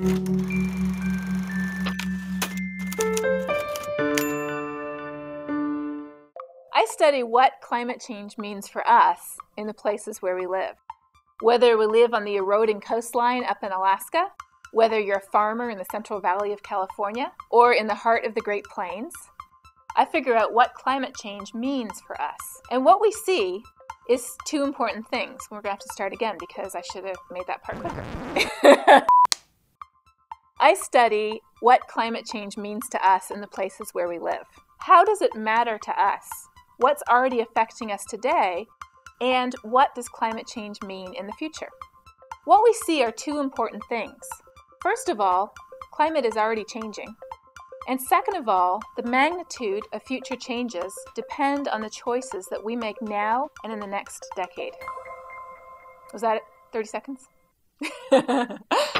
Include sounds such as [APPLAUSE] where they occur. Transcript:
I study what climate change means for us in the places where we live. Whether we live on the eroding coastline up in Alaska, whether you're a farmer in the Central Valley of California, or in the heart of the Great Plains, I figure out what climate change means for us. And what we see is two important things. We're going to have to start again because I should have made that part quicker. [LAUGHS] I study what climate change means to us in the places where we live. How does it matter to us? What's already affecting us today? And what does climate change mean in the future? What we see are two important things. First of all, climate is already changing. And second of all, the magnitude of future changes depend on the choices that we make now and in the next decade. Was that it? 30 seconds? [LAUGHS]